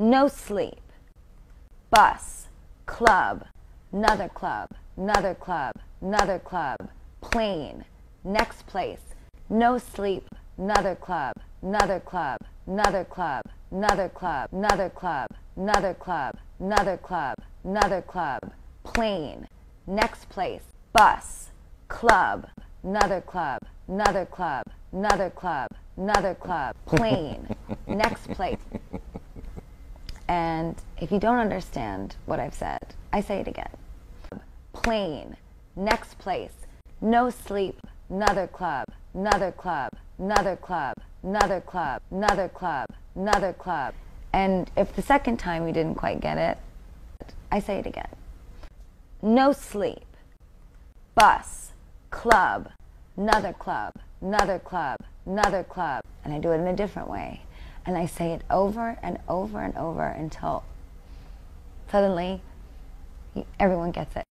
no sleep, bus, club, another club, another club, another club, plane, next place, no sleep, another club, another club, another club, another club, another club, another club, another club, another club, plane, next place, bus, club, another club, another club, another club, another club, plane, next place. And if you don't understand what I've said, I say it again. Plane, next place, no sleep, another club, another club, another club, another club, another club, another club. And if the second time you didn't quite get it, I say it again. No sleep, bus, club, another club, another club, another club. And I do it in a different way. And I say it over and over and over until suddenly everyone gets it.